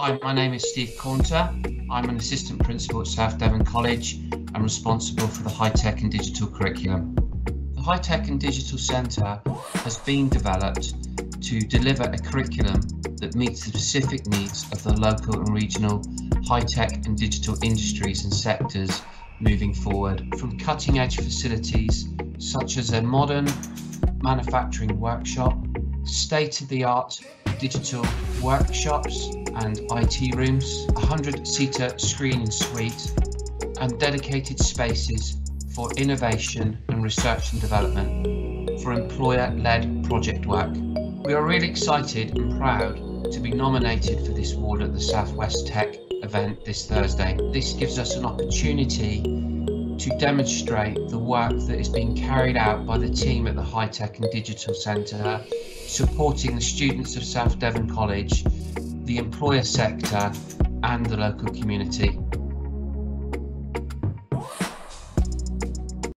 Hi, my name is Steve Caunter. I'm an assistant principal at South Devon College and responsible for the high tech and digital curriculum. The High Tech and Digital Centre has been developed to deliver a curriculum that meets the specific needs of the local and regional high tech and digital industries and sectors moving forward from cutting edge facilities such as a modern manufacturing workshop, state of the art digital workshops and IT rooms, a 100 seater screening suite, and dedicated spaces for innovation and research and development for employer led project work. We are really excited and proud to be nominated for this award at the Southwest Tech event this Thursday. This gives us an opportunity to demonstrate the work that is being carried out by the team at the High Tech and Digital Centre, supporting the students of South Devon College, the employer sector, and the local community.